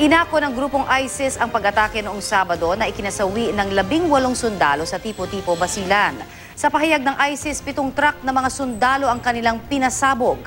Inako ng grupong ISIS ang pag-atake noong Sabado na ikinasawi ng labing walong sundalo sa Tipo-Tipo, Basilan. Sa pahayag ng ISIS, pitong truck na mga sundalo ang kanilang pinasabog.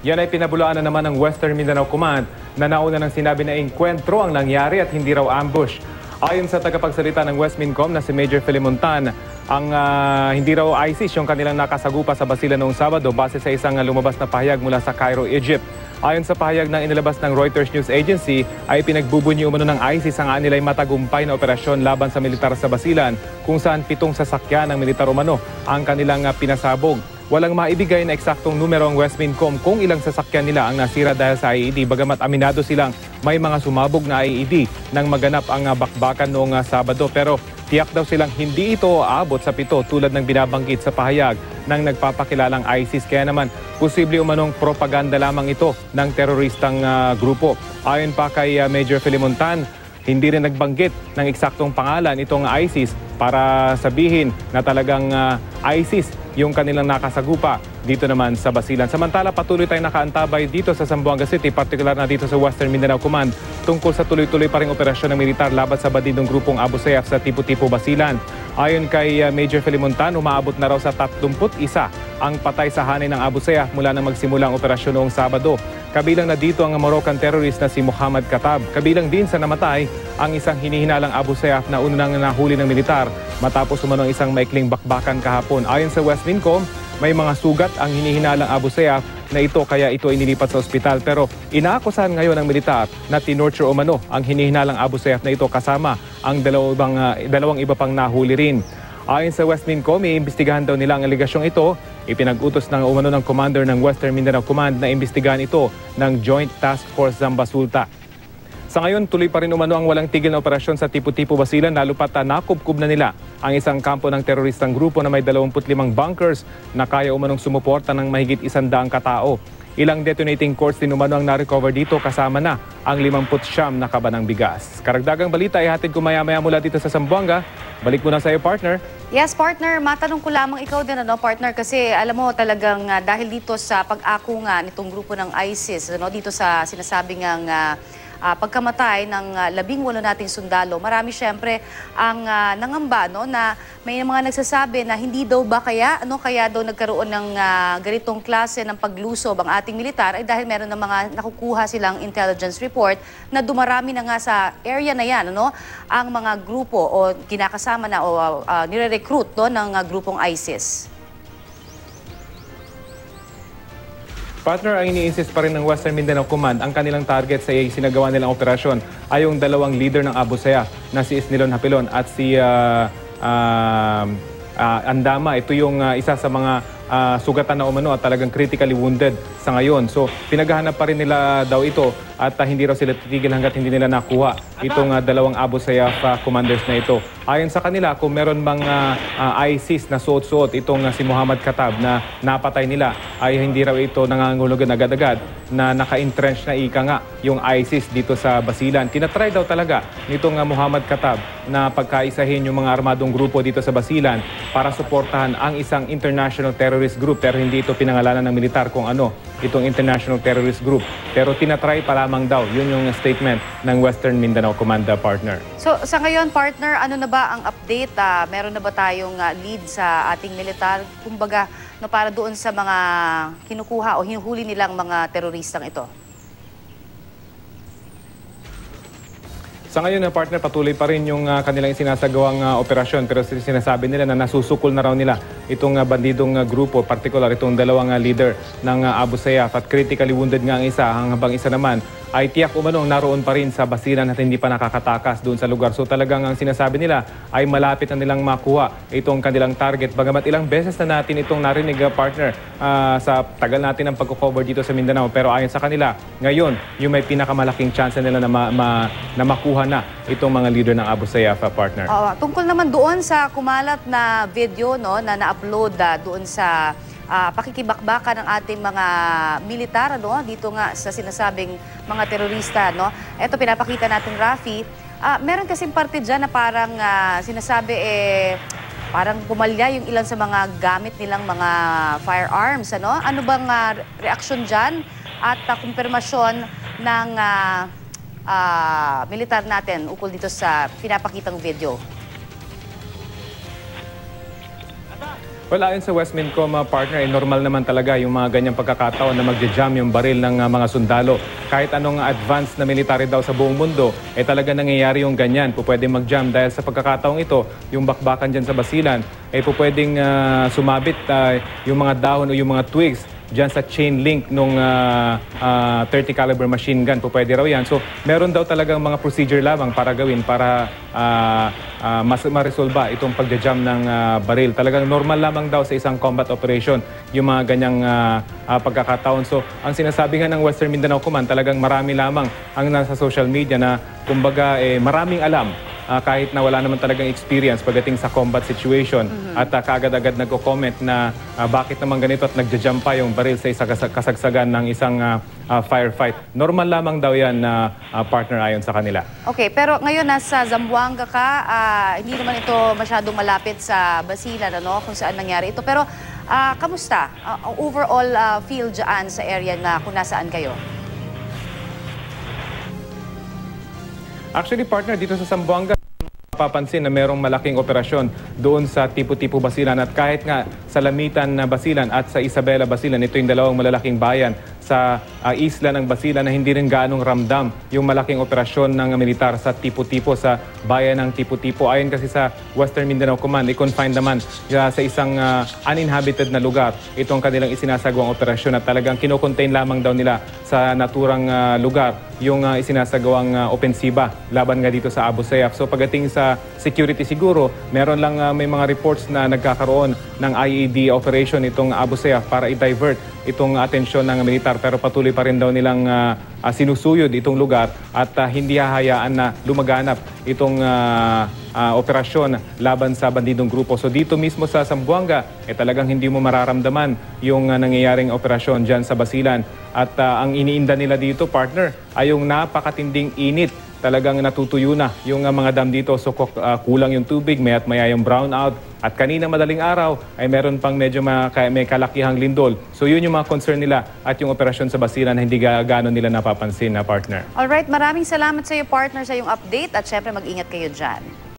Yan ay pinabulaan na naman ng Western Mindanao Command na nauna ng sinabi na enkwentro ang nangyari at hindi raw ambush. Ayon sa tagapagsalita ng West Mincom na si Major Felimontan, ang ah, hindi raw ISIS yung kanilang nakasagupa sa Basilan noong Sabado base sa isang ah, lumabas na pahayag mula sa Cairo, Egypt. Ayon sa pahayag ng inilabas ng Reuters News Agency, ay pinagbubunyi umano ng ISIS ang nila'y matagumpay na operasyon laban sa militar sa Basilan kung saan pitong sasakyan ng militar umano ang kanilang ah, pinasabog. Walang maibigay na eksaktong numero ang West kung ilang sasakyan nila ang nasira dahil sa IED bagamat aminado silang may mga sumabog na IED nang maganap ang ah, bakbakan noong ah, Sabado pero tiyak daw silang hindi ito aabot sa pito tulad ng binabanggit sa pahayag ng nagpapakilalang ISIS kaya naman posible umanong propaganda lamang ito ng teroristang ah, grupo. Ayon pa kay ah, Major Felimontan, hindi rin nagbanggit ng eksaktong pangalan itong ISIS para sabihin na talagang ah, ISIS yung kanilang nakasagupa dito naman sa Basilan. Samantala, patuloy tayong nakaantabay dito sa Zamboanga City, partikular na dito sa Western Mindanao Command, tungkol sa tuloy-tuloy pa ring operasyon ng militar laban sa bandidong grupong Abu Sayyaf sa Tipo-Tipo, Basilan. Ayon kay uh, Major Felimontan, umaabot na raw sa 31 ang patay sa hanay ng Abu Sayyaf mula nang magsimula ang operasyon noong Sabado. Kabilang na dito ang Moroccan terrorist na si Muhammad Katab. Kabilang din sa namatay ang isang hinihinalang Abu Sayyaf na unang nahuli ng militar matapos umano ang isang maikling bakbakan kahapon. Ayon sa West Mincom, may mga sugat ang hinihinalang Abu Sayyaf na ito kaya ito inilipat sa ospital. Pero inaakusahan ngayon ng militar na tinorture umano ang hinihinalang Abu Sayyaf na ito kasama ang dalawang, ah, dalawang iba pang nahuli rin. Ayon sa West Mincom, iimbestigahan daw nila ang aligasyong ito. Ipinag-utos ng umano ng commander ng Western Mindanao Command na imbestigahan ito ng Joint Task Force Zamba Sulta. Sa ngayon, tuloy pa rin umano ang walang tigil na operasyon sa Tipo-Tipo Basilan lalo pat ah, nakubkub na nila ang isang kampo ng teroristang grupo na may 25 bunkers na kaya umanong sumuporta ng mahigit isandaang katao. Ilang detonating cords din umano ang na-recover dito kasama na ang 50 siyam na kaba ng bigas. Karagdagang balita ay hatid ko maya-maya mula dito sa Zamboanga. Balik muna sa iyo, partner. Yes, partner, matanong ko lamang ikaw din, ano, partner, kasi alam mo talagang ah, dahil dito sa pag-ako nga nitong grupo ng ISIS, ano, dito sa sinasabi nga ah, ah, pagkamatay ng ah, labing walo nating sundalo, marami syempre ang ah, nangamba no, na may mga nagsasabi na hindi daw ba kaya, ano, kaya daw nagkaroon ng ah, ganitong klase ng paglusob ang ating militar ay dahil meron ng mga nakukuha silang intelligence report na dumarami na nga sa area na yan, ano, ang mga grupo o kinakasama na o ah, nire-recruit no, ng ah, grupong ISIS. Partner, ang ini-insist pa rin ng Western Mindanao Command ang kanilang target sa sinagawa nilang operasyon ay yung dalawang leader ng Abu Sayyaf na si Isnilon Hapilon at si ah, ah, ah, Andama. Ito yung ah, isa sa mga ah, sugatan na umano at talagang critically wounded sa ngayon. So pinaghahanap pa rin nila daw ito at ah, hindi raw sila titigil hanggat hindi nila nakuha itong ah, dalawang Abu Sayyaf ah, commanders na ito. Ayon sa kanila, kung meron mang ah, ah, ISIS na suot-suot itong ah, si Muhammad Katab na napatay nila ay hindi raw ito nangangulugan agad-agad na naka-entrench na ika nga yung ISIS dito sa Basilan. Tinatry daw talaga nitong ah, Muhammad Katab na pagkaisahin yung mga armadong grupo dito sa Basilan para suportahan ang isang international terrorist group pero hindi ito pinangalanan ng militar kung ano itong international terrorist group. Pero tinatry pa lamang daw. Yun yung statement ng Western Mindanao Command uh, partner. So sa ngayon, partner, ano na ba ang update? Ah, meron na ba tayong ah, lead sa ating militar? Kumbaga, no, para doon sa mga kinukuha o hinuhuli nilang mga teroristang ito? Sa ngayon, na partner, patuloy pa rin yung ah, kanilang sinasagawang ah, operasyon pero sin- sinasabi nila na nasusukol na raw nila itong ah, bandidong ah, grupo, particular itong dalawang ah, leader ng Abu Sayyaf. At critically wounded nga ang isa, habang isa naman ay tiyak umanong naroon pa rin sa Basilan at hindi pa nakakatakas doon sa lugar. So talagang ang sinasabi nila ay malapit na nilang makuha itong kanilang target. Bagamat ilang beses na natin itong narinig ah, partner ah, sa tagal natin ng pagko-cover dito sa Mindanao. Pero ayon sa kanila, ngayon yung may pinakamalaking chance nila na, ma- ma- na makuha na itong mga leader ng Abu Sayyaf ah, partner. Oo, tungkol naman doon sa kumalat na video no, na na-upload ah, doon sa ah, pakikibakbaka ng ating mga militar ano, dito nga sa sinasabing mga terorista. No? Ito pinapakita natin, Rafi. Ah, meron kasing parte dyan na parang ah, sinasabi eh, parang pumalya yung ilan sa mga gamit nilang mga firearms. Ano, ano bang ah, reaksyon dyan? at uh, kumpirmasyon ng ah, ah, militar natin ukol dito sa pinapakitang video. Well, ayon sa Westmincom uh, partner, eh, normal naman talaga yung mga ganyang pagkakataon na magja-jam yung baril ng uh, mga sundalo. Kahit anong advanced na military daw sa buong mundo, eh talaga nangyayari yung ganyan. Po pwedeng mag-jam dahil sa pagkakataong ito, yung bakbakan dyan sa basilan, eh po pwedeng uh, sumabit uh, yung mga dahon o yung mga twigs dyan sa chain link nung uh, uh, 30 caliber machine gun. Po pwede raw yan. So, meron daw talagang mga procedure lamang para gawin para uh, uh, mas maresolba itong pagja-jam ng uh, baril. Talagang normal lamang daw sa isang combat operation yung mga ganyang uh, uh, pagkakataon. So, ang sinasabi nga ng Western Mindanao Command, talagang marami lamang ang nasa social media na kumbaga eh, maraming alam ah, kahit na wala naman talagang experience pagdating sa combat situation at ah, kaagad-agad nagko-comment na ah, bakit naman ganito at nagja-jump pa yung baril sa isang kas- kasagsagan ng isang ah, ah, firefight. Normal lamang daw yan na ah, partner ayon sa kanila. Okay, pero ngayon nasa Zamboanga ka, ah, hindi naman ito masyadong malapit sa Basilan, ano, kung saan nangyari ito. Pero ah, kamusta ang overall ah, feel dyan sa area na kung nasaan kayo? Actually, partner, dito sa Zamboanga, papansin na merong malaking operasyon doon sa Tipo-Tipo Basilan. At kahit nga sa Lamitan na Basilan at sa Isabela Basilan, ito yung dalawang malalaking bayan sa ah, isla ng Basilan na hindi rin gaanong ramdam yung malaking operasyon ng militar sa Tipo-Tipo sa bayan ng Tipo-Tipo. Ayon kasi sa Western Mindanao Command, i-confine naman ah, sa isang ah, uninhabited na lugar itong kanilang isinasagawang operasyon at talagang kinocontain lamang daw nila sa naturang ah, lugar yung ah, isinasagawang ah, opensiba laban nga dito sa Abu Sayyaf. So pagdating sa security siguro, meron lang ah, may mga reports na nagkakaroon ng IED operation itong Abu Sayyaf para i-divert itong atensyon ng militar pero patuloy pa rin daw nilang ah, sinusuyod itong lugar at ah, hindi hahayaan na lumaganap itong ah, ah, operasyon laban sa bandidong grupo. So dito mismo sa Zamboanga, eh talagang hindi mo mararamdaman yung ah, nangyayaring operasyon dyan sa Basilan. At ah, ang iniinda nila dito, partner, ay yung napakatinding init talagang natutuyo na yung uh, mga dam dito. So uh, kulang yung tubig, may at maya yung brownout. At kanina madaling araw ay meron pang medyo ma- ka- may kalakihang lindol. So yun yung mga concern nila at yung operasyon sa Basilan na hindi ga- gaano nila napapansin na partner. Alright, maraming salamat sa iyo partner sa iyong update at syempre mag-ingat kayo dyan.